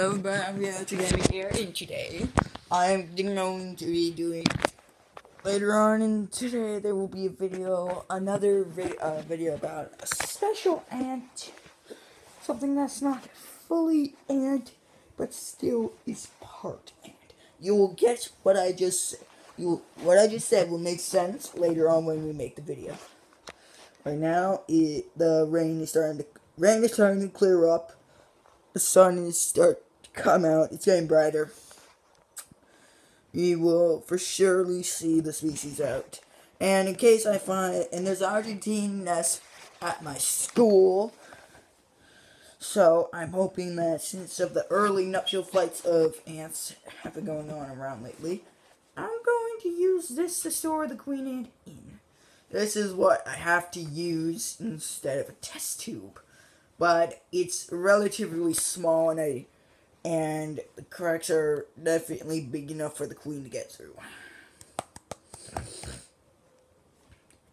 of, but I'm to here and today. I'm going to be doing later on in today there will be a video another vi- uh, video about a special ant. Something that's not fully ant but still is part ant. You will get what I just you what I just said will make sense later on when we make the video. Right now it the rain is starting to rain is starting to clear up. The sun is start come out it's getting brighter you will for surely see the species out. And in case I find, and there's an Argentine nest at my school, so I'm hoping that since of the early nuptial flights of ants have been going on around lately, I'm going to use this to store the queen ant in. This is what I have to use instead of a test tube, but it's relatively small and I and the cracks are definitely big enough for the queen to get through.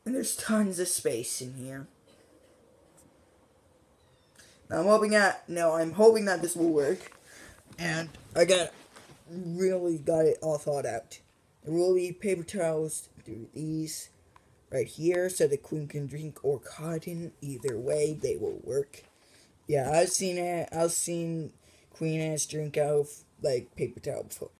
And there's tons of space in here. Now I'm hoping that no, I'm hoping that this will work. And I got really got it all thought out. There will be paper towels through these right here so the queen can drink or cotton. Either way, they will work. Yeah, I've seen it. I've seen Queen ass drink out of like paper towel before.